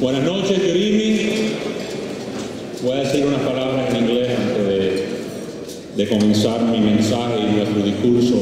Buenas noches, good evening. Voy a decir unas palabras en inglés antes de, de comenzar mi mensaje y nuestro discurso.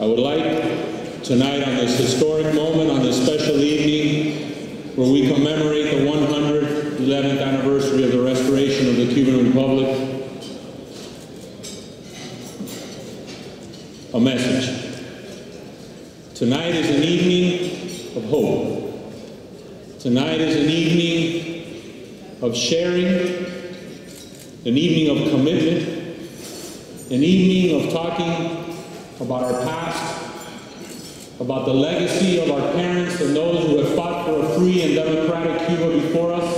I would like tonight on this historic moment, on this special evening, where we commemorate the 111th anniversary of the restoration of the Cuban Republic, a message. Tonight is an evening of hope. Tonight is an evening of sharing, an evening of commitment, an evening of talking about our past, about the legacy of our parents and those who have fought for a free and democratic Cuba before us.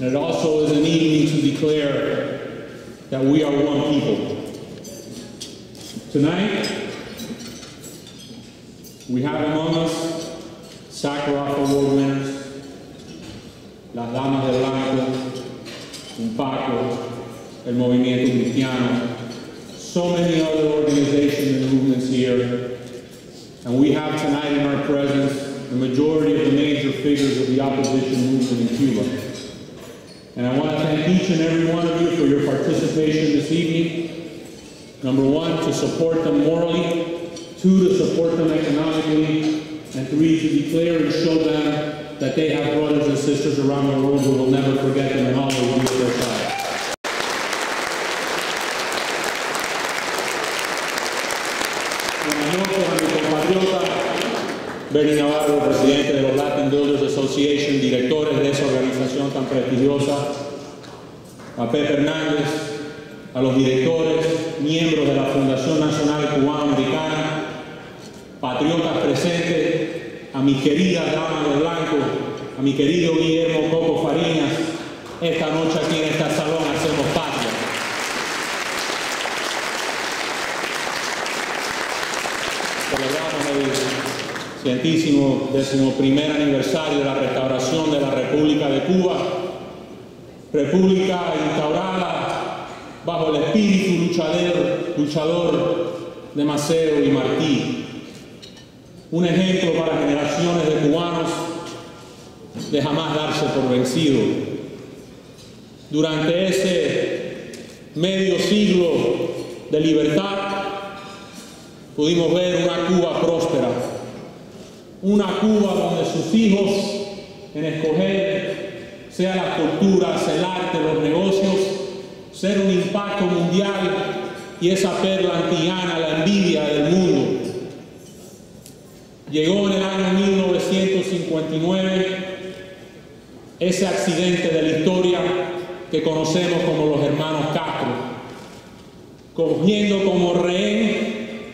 And it also is an evening to declare that we are one people. Tonight, we have among us Sakharov Award winners, las Damas de Blanco, Paco, el Movimiento Cristiano, so many other organizations and movements here. And we have tonight in our presence the majority of the major figures of the opposition movement in Cuba. And I want to thank each and every one of you for your participation this evening. Number one, to support them morally. Two, to support them economically and three, to declare and show them that they have brothers and sisters around the world who will never forget them and always be at their side. Bernie Navarro, presidente de Latin Builders Association, directores de esa organización tan a Pepe Hernández, a los directores, miembros de la Fundación Nacional patriotas presentes, a mi querida dama de blanco, a mi querido Guillermo Coco Fariñas, esta noche aquí en este salón hacemos patria. Celebramos el cientísimo décimo primer aniversario de la restauración de la República de Cuba, república instaurada bajo el espíritu luchador, luchador de Maceo y Martí, un ejemplo para generaciones de cubanos de jamás darse por vencido. Durante ese medio siglo de libertad pudimos ver una Cuba próspera, una Cuba donde sus hijos en escoger sea la cultura, el arte, los negocios, ser un impacto mundial y esa perla antillana, la envidia del mundo. Llegó en el año 1959 ese accidente de la historia que conocemos como los hermanos Castro, cogiendo como rehén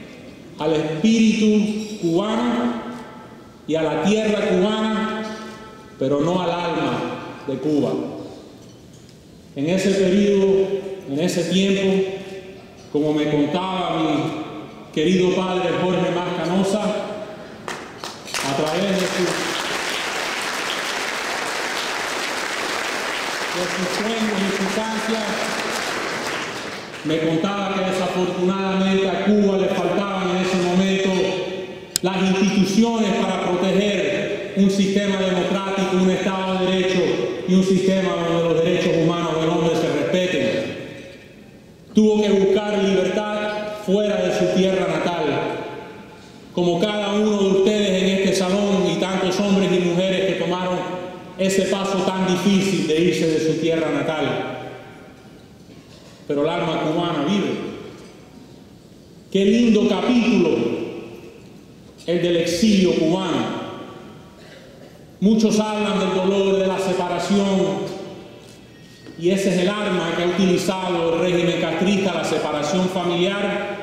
al espíritu cubano y a la tierra cubana, pero no al alma de Cuba. En ese periodo, en ese tiempo, como me contaba mi querido padre Jorge Mascanosa, a través de su, de sus sueños y sus ansias, me contaba que desafortunadamente a Cuba le faltaban en ese momento las instituciones para proteger un sistema democrático, un Estado de Derecho y un sistema donde los derechos humanos del hombre se respeten. Tuvo que buscar libertad fuera de su tierra natal, como cada ese paso tan difícil de irse de su tierra natal. Pero el alma cubana vive. Qué lindo capítulo el del exilio cubano. Muchos hablan del dolor de la separación y ese es el arma que ha utilizado el régimen castrista, la separación familiar.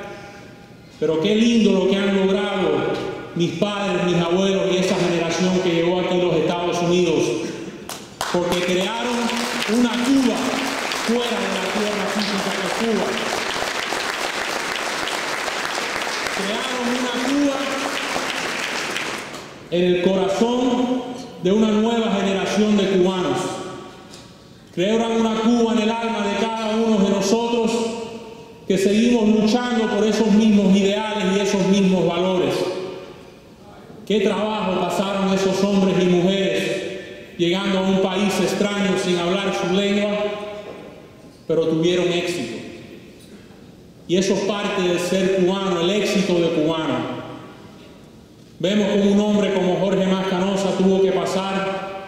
Pero qué lindo lo que han logrado mis padres, mis abuelos y esa generación que llegó aquí a los Estados Unidos, porque crearon una Cuba fuera de la tierra física que es Cuba. Crearon una Cuba en el corazón de una nueva generación de cubanos. Crearon una Cuba en el alma de cada uno de nosotros que seguimos luchando por esos mismos ideales y esos mismos valores. ¿Qué trabajo pasaron esos hombres y mujeres llegando a un país extraño sin hablar su lengua, pero tuvieron éxito. Y eso es parte de ser cubano, el éxito de cubano. Vemos como un hombre como Jorge Mascanosa tuvo que pasar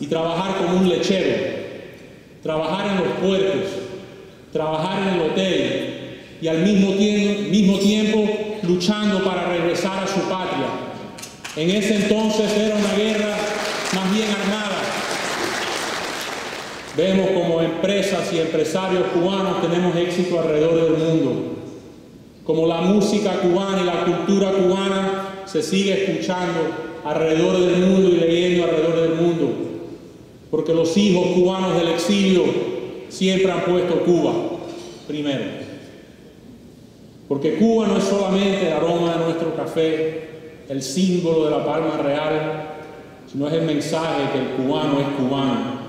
y trabajar como un lechero, trabajar en los puertos, trabajar en el hotel y al mismo mismo tiempo luchando para regresar a su patria. En ese entonces era una guerra más bien armada. Vemos como empresas y empresarios cubanos tenemos éxito alrededor del mundo. Como la música cubana y la cultura cubana se sigue escuchando alrededor del mundo y leyendo alrededor del mundo. Porque los hijos cubanos del exilio siempre han puesto Cuba primero. Porque Cuba no es solamente el aroma de nuestro café, el símbolo de la palma real, sino es el mensaje que el cubano es cubano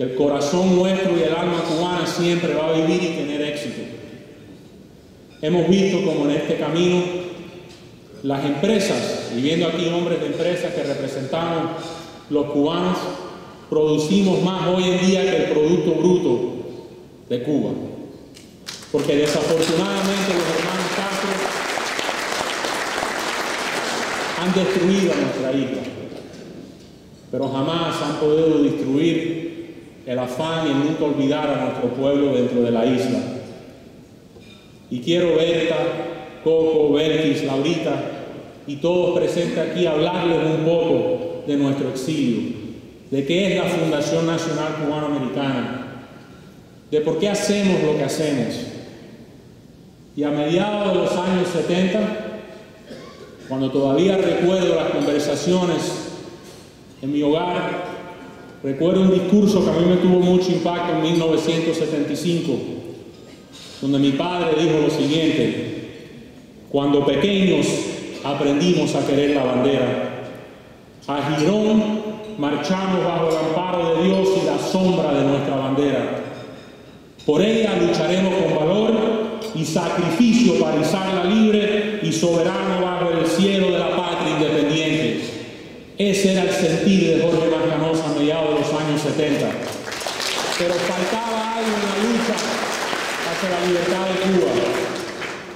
que el corazón nuestro y el alma cubana siempre va a vivir y tener éxito. Hemos visto como en este camino las empresas, y viendo aquí hombres de empresas que representamos los cubanos, producimos más hoy en día que el Producto Bruto de Cuba. Porque desafortunadamente los hermanos Castro han destruido a nuestra isla, pero jamás han podido destruir el afán y nunca olvidar a nuestro pueblo dentro de la isla. Y quiero Berta, Coco, Belkis, Laurita y todos presentes aquí hablarles un poco de nuestro exilio, de qué es la Fundación Nacional Cubano-Americana, de por qué hacemos lo que hacemos. Y a mediados de los años 70, cuando todavía recuerdo las conversaciones en mi hogar Recuerdo un discurso que a mí me tuvo mucho impacto en 1975, donde mi padre dijo lo siguiente, cuando pequeños aprendimos a querer la bandera, a Girón marchamos bajo el amparo de Dios y la sombra de nuestra bandera. Por ella lucharemos con valor y sacrificio para izarla libre y soberano bajo el cielo de. Ese era el sentir de Jorge Marcanosa a mediados de los años 70. Pero faltaba algo en la lucha hacia la libertad de Cuba.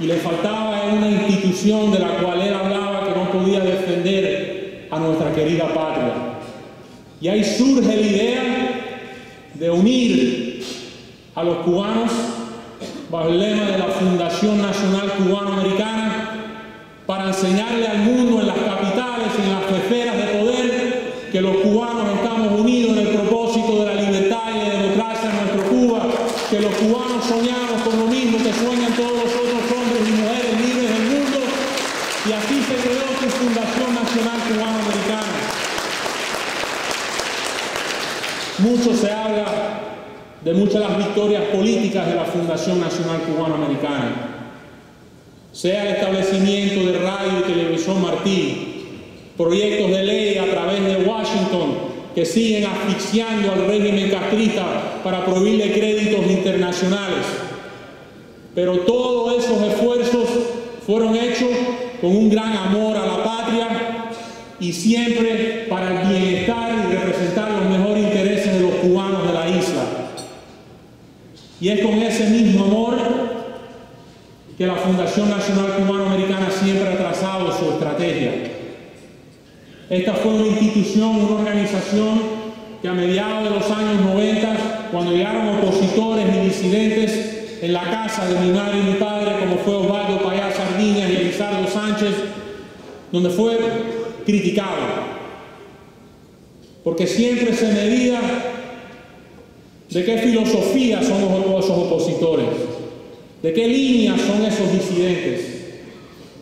Y le faltaba una institución de la cual él hablaba que no podía defender a nuestra querida patria. Y ahí surge la idea de unir a los cubanos bajo el lema de la Fundación Nacional Cubano-Americana para enseñarle al mundo en las capitales y en las esferas de poder que los cubanos estamos unidos en el propósito de la libertad y la democracia en nuestro Cuba, que los cubanos soñamos con lo mismo que sueñan todos los otros hombres y mujeres libres del mundo, y así se creó su Fundación Nacional Cubano-Americana. Mucho se habla de muchas de las victorias políticas de la Fundación Nacional Cubano-Americana sea el establecimiento de radio y televisión Martí, proyectos de ley a través de Washington que siguen asfixiando al régimen castrista para prohibirle créditos internacionales. Pero todos esos esfuerzos fueron hechos con un gran amor a la patria y siempre para el bienestar y representar los mejores intereses de los cubanos de la isla. Y es con ese mismo amor que la Fundación Nacional Cubano-Americana siempre ha trazado su estrategia. Esta fue una institución, una organización que a mediados de los años 90, cuando llegaron opositores y disidentes en la casa de mi madre y mi padre, como fue Osvaldo Payá Sardiñas y Elizardo Sánchez, donde fue criticado. Porque siempre se medía de qué filosofía son esos opositores. ¿De qué línea son esos disidentes?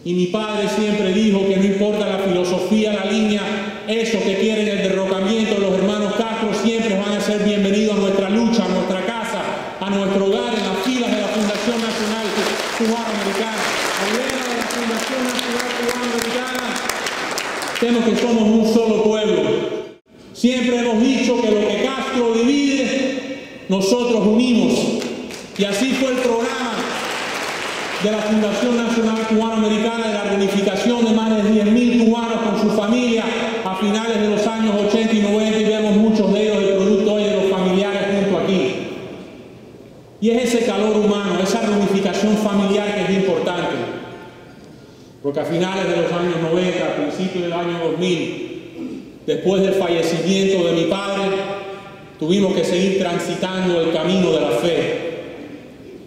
Y mi padre siempre dijo que no importa la filosofía, la línea, eso que quieren el derrocamiento, los hermanos Castro siempre van a ser bienvenidos a nuestra lucha, a nuestra casa, a nuestro hogar, en las filas de la Fundación Nacional Cubano-Americana. de la Fundación Nacional Cubano-Americana, tenemos que somos un solo pueblo. Siempre hemos dicho que lo que Castro divide, nosotros unimos. Y así fue el programa de la Fundación Nacional Cubano-Americana de la reunificación de más de 10.000 cubanos con su familia a finales de los años 80 y 90 y vemos muchos de ellos el producto hoy de los familiares junto aquí. Y es ese calor humano, esa reunificación familiar que es importante. Porque a finales de los años 90, a principios del año 2000, después del fallecimiento de mi padre, tuvimos que seguir transitando el camino de la fe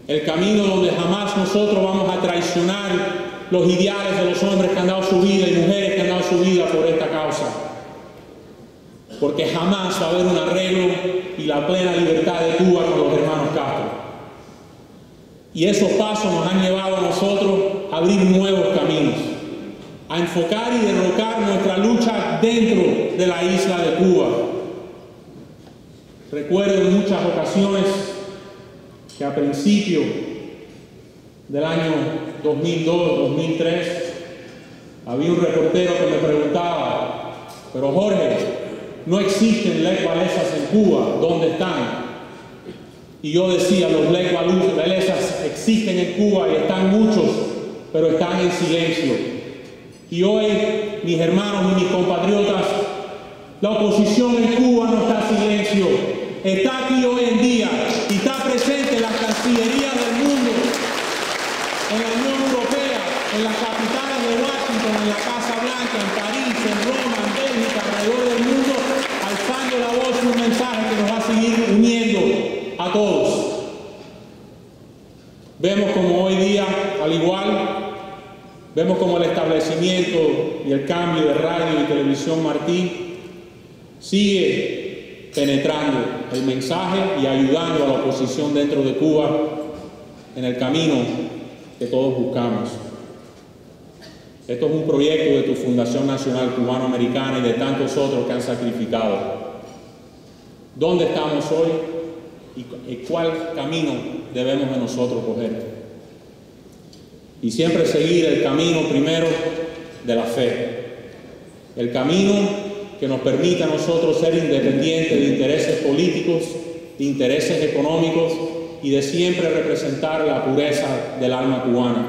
el camino donde jamás nosotros vamos a traicionar los ideales de los hombres que han dado su vida y mujeres que han dado su vida por esta causa. Porque jamás va a haber un arreglo y la plena libertad de Cuba con los hermanos Castro. Y esos pasos nos han llevado a nosotros a abrir nuevos caminos, a enfocar y derrocar nuestra lucha dentro de la isla de Cuba. Recuerdo en muchas ocasiones que a principio del año 2002, 2003, había un reportero que me preguntaba, pero Jorge, no existen lesas en Cuba, ¿dónde están? Y yo decía, los lesas existen en Cuba y están muchos, pero están en silencio. Y hoy, mis hermanos y mis compatriotas, la oposición en Cuba no está en silencio, está aquí hoy en día y está presente en las cancillerías del mundo, en la Unión Europea, en las capitales de Washington, en la Casa Blanca, en París, en Roma, en Bélgica, alrededor del mundo, alzando la voz un mensaje que nos va a seguir uniendo a todos. Vemos como hoy día, al igual, vemos como el establecimiento y el cambio de radio y televisión Martín sigue penetrando el mensaje y ayudando a la oposición dentro de Cuba en el camino que todos buscamos. Esto es un proyecto de tu Fundación Nacional Cubano-Americana y de tantos otros que han sacrificado. ¿Dónde estamos hoy? Y cuál camino debemos de nosotros coger. Y siempre seguir el camino primero de la fe. El camino que nos permite a nosotros ser independientes de intereses políticos, de intereses económicos y de siempre representar la pureza del alma cubana.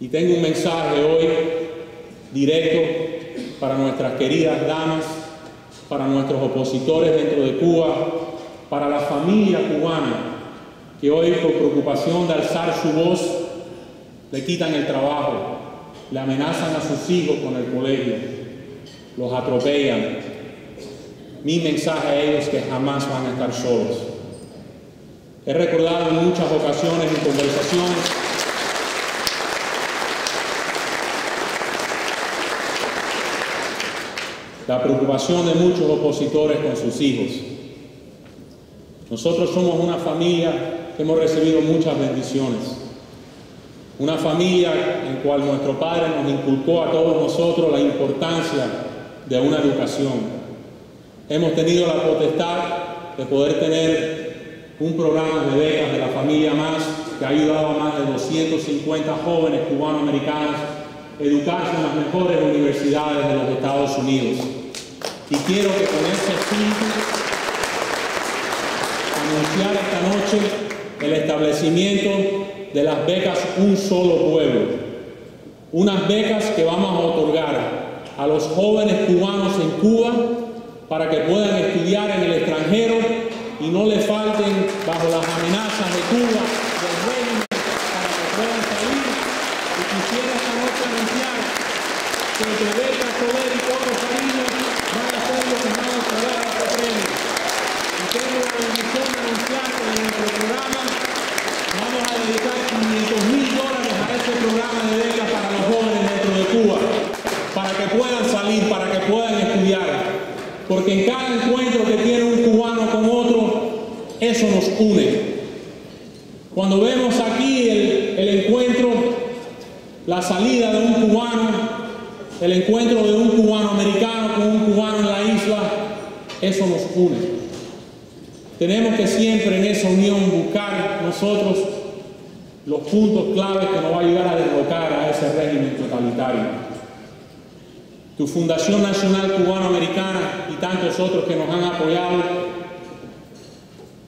Y tengo un mensaje hoy directo para nuestras queridas damas, para nuestros opositores dentro de Cuba, para la familia cubana que hoy por preocupación de alzar su voz le quitan el trabajo, le amenazan a sus hijos con el colegio, los atropellan. Mi mensaje a ellos es que jamás van a estar solos. He recordado en muchas ocasiones en conversaciones la preocupación de muchos opositores con sus hijos. Nosotros somos una familia que hemos recibido muchas bendiciones. Una familia en cual nuestro Padre nos inculcó a todos nosotros la importancia de una educación. Hemos tenido la potestad de poder tener un programa de becas de la familia Más que ha ayudado a más de 250 jóvenes cubanoamericanos a educarse en las mejores universidades de los Estados Unidos. Y quiero que con ese espíritu anunciar esta noche el establecimiento de las becas Un Solo Pueblo. Unas becas que vamos a otorgar a los jóvenes cubanos en Cuba para que puedan estudiar en el extranjero y no le falten bajo las amenazas de Cuba, del régimen, para que puedan salir. Y quisiera esta noche anunciar que entre becas, poder y poco cariño van a ser los que van a entregar este premio. Y tengo la bendición en nuestro programa vamos a dedicar 500 mil dólares a este programa de becas para los jóvenes dentro de Cuba, para que puedan salir, para que puedan estudiar. Porque en cada encuentro que tiene un cubano con otro, eso nos une. Cuando vemos aquí el, el encuentro, la salida de un cubano, el encuentro de un cubano americano con un cubano en la isla, eso nos une. Tenemos que siempre en esa unión buscar nosotros los puntos claves que nos va a ayudar a derrocar a ese régimen totalitario. Tu Fundación Nacional Cubano-Americana y tantos otros que nos han apoyado,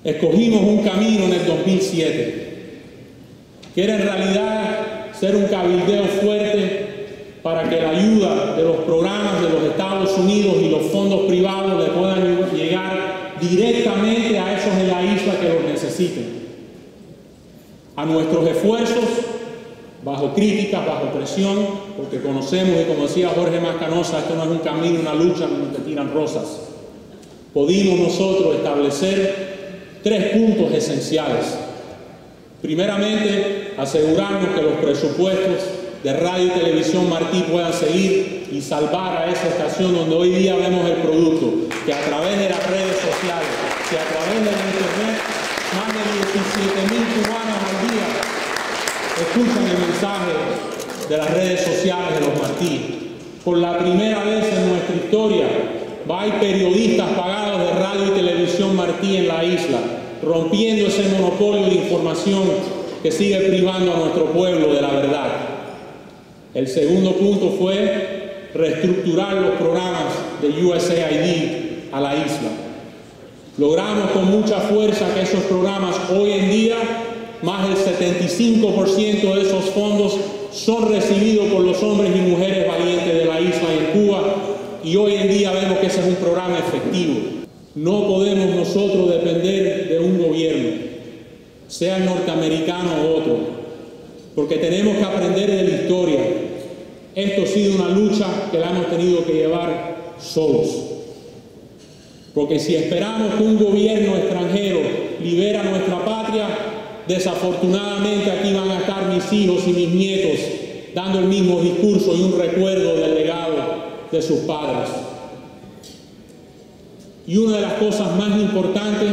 escogimos un camino en el 2007, que era en realidad ser un cabildeo fuerte para que la ayuda de los programas de los Estados Unidos y los fondos privados le puedan llegar directamente a esos en la isla que lo necesiten. A nuestros esfuerzos bajo críticas, bajo presión, porque conocemos y como decía Jorge Mascanosa, esto no es un camino, una lucha donde te tiran rosas. Pudimos nosotros establecer tres puntos esenciales. Primeramente, asegurarnos que los presupuestos de radio y televisión Martí puedan seguir y salvar a esa estación donde hoy día vemos el producto, que a través de las redes sociales, que a través de internet, más de 17 mil cubanos al día escuchan el mensaje de las redes sociales de los Martí. Por la primera vez en nuestra historia, hay periodistas pagados de radio y televisión Martí en la isla, rompiendo ese monopolio de información que sigue privando a nuestro pueblo de la verdad. El segundo punto fue reestructurar los programas de USAID a la isla. Logramos con mucha fuerza que esos programas hoy en día más del 75% de esos fondos son recibidos por los hombres y mujeres valientes de la isla en Cuba y hoy en día vemos que ese es un programa efectivo. No podemos nosotros depender de un gobierno, sea norteamericano o otro, porque tenemos que aprender de la historia. Esto ha sido una lucha que la hemos tenido que llevar solos. Porque si esperamos que un gobierno extranjero libera nuestra patria, Desafortunadamente aquí van a estar mis hijos y mis nietos dando el mismo discurso y un recuerdo del legado de sus padres. Y una de las cosas más importantes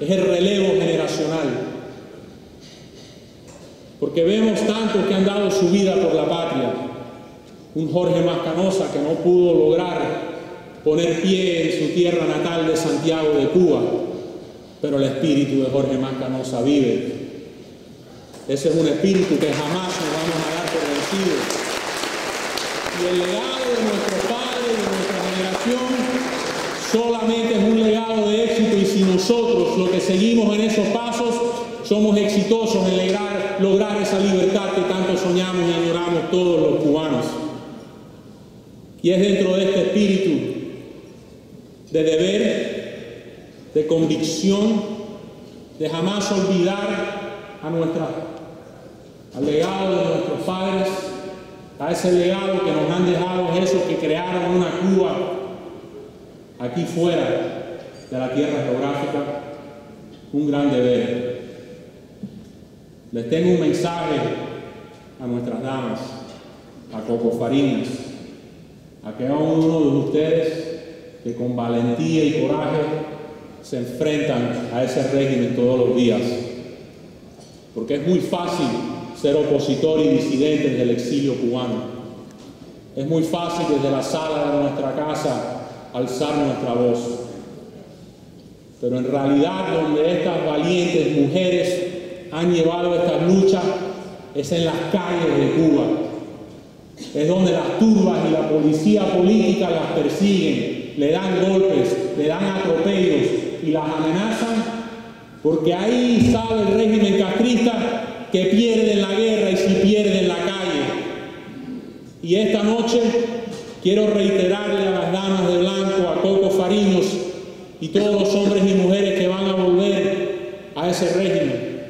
es el relevo generacional. Porque vemos tantos que han dado su vida por la patria. Un Jorge Mascanosa que no pudo lograr poner pie en su tierra natal de Santiago de Cuba, pero el espíritu de Jorge Mascanosa vive ese es un espíritu que jamás nos vamos a dar por vencido. Y el legado de nuestro padre y de nuestra generación solamente nosotros, los que seguimos en esos pasos, somos exitosos en lograr, esa libertad que tanto soñamos y añoramos todos los cubanos. Y es dentro de este espíritu de deber, de convicción, de jamás olvidar a nuestra al legado de nuestros padres, a ese legado que nos han dejado esos que crearon una Cuba aquí fuera de la tierra geográfica, un gran deber. Les tengo un mensaje a nuestras damas, a Coco Farinas, a cada uno de ustedes que con valentía y coraje se enfrentan a ese régimen todos los días. Porque es muy fácil ser opositor y disidente del exilio cubano. Es muy fácil desde la sala de nuestra casa alzar nuestra voz. Pero en realidad donde estas valientes mujeres han llevado estas luchas es en las calles de Cuba. Es donde las turbas y la policía política las persiguen, le dan golpes, le dan atropellos y las amenazan, porque ahí sabe el régimen castrista que pierden la guerra y si pierden la calle. Y esta noche quiero reiterarle a las damas de blanco, a Coco Fariños y todos los hombres y mujeres que van a volver a ese régimen.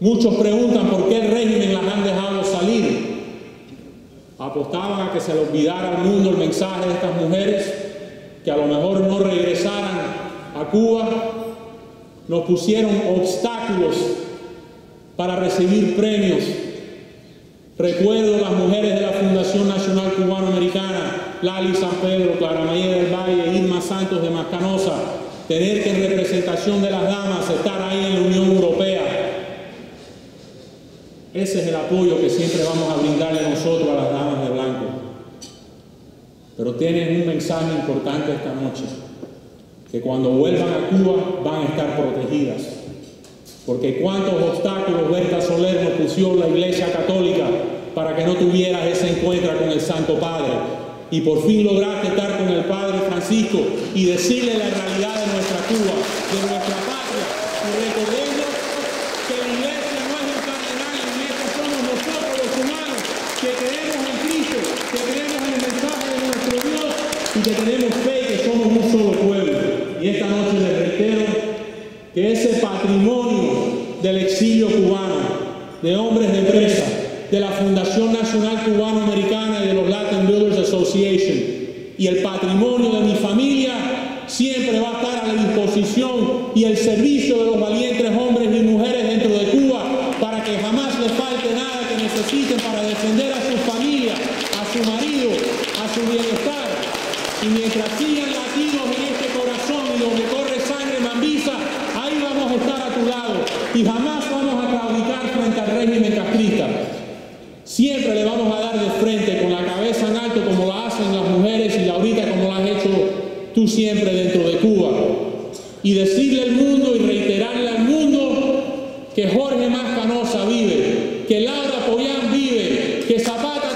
Muchos preguntan por qué el régimen las han dejado salir. Apostaban a que se le olvidara al mundo el mensaje de estas mujeres, que a lo mejor no regresaran a Cuba. Nos pusieron obstáculos para recibir premios. Recuerdo las mujeres de la Fundación Nacional Cubano-Americana, Lali San Pedro, Clara María del Valle, Irma Santos de Mascanosa, tener que en representación de las damas estar ahí en la Unión Europea. Ese es el apoyo que siempre vamos a brindarle nosotros a las damas de blanco. Pero tienen un mensaje importante esta noche, que cuando vuelvan a Cuba van a estar protegidas porque cuántos obstáculos Berta Soler nos puso la Iglesia Católica para que no tuvieras ese encuentro con el Santo Padre. Y por fin lograste estar con el Padre Francisco y decirle la realidad de nuestra Cuba, de nuestra patria. Y recordemos que la Iglesia no es el cardenal, la Iglesia somos nosotros los humanos que creemos en Cristo, que creemos en el mensaje de nuestro Dios y que tenemos fe que somos un solo pueblo. Y esta noche les reitero que ese patrimonio del exilio cubano, de hombres de empresa, de la Fundación Nacional Cubano-Americana y de los Latin Builders Association. Y el patrimonio de mi familia siempre va a estar a la disposición y el servicio de los valientes hombres y mujeres dentro de Cuba para que jamás les falte nada que necesiten para defender a su familia, a su marido, a su bienestar. Y mientras sigan latidos en este corazón y donde corre sangre mambiza, ahí vamos a estar a tu lado y jamás vamos a claudicar frente al régimen castrista. Siempre de frente con la cabeza en alto como lo hacen las mujeres y ahorita como lo has hecho tú siempre dentro de Cuba. Y decirle al mundo y reiterarle al mundo que Jorge Mascanosa vive, que Laura Pollán vive, que Zapata